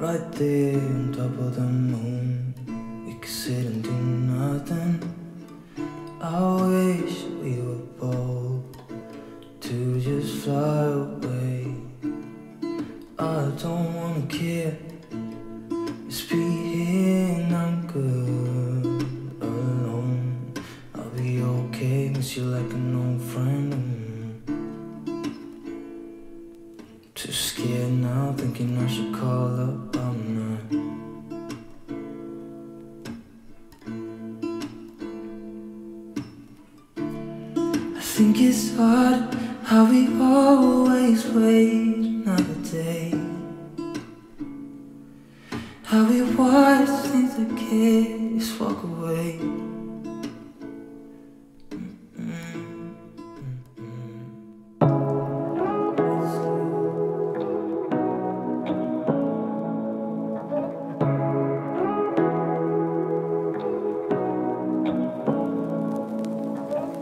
Right there on top of the moon We could sit and do nothing I wish we were bold To just fly away I don't wanna care It's Too scared now, thinking I should call up Amma. I think it's odd how we always wait another day. How we watch things the kids walk away.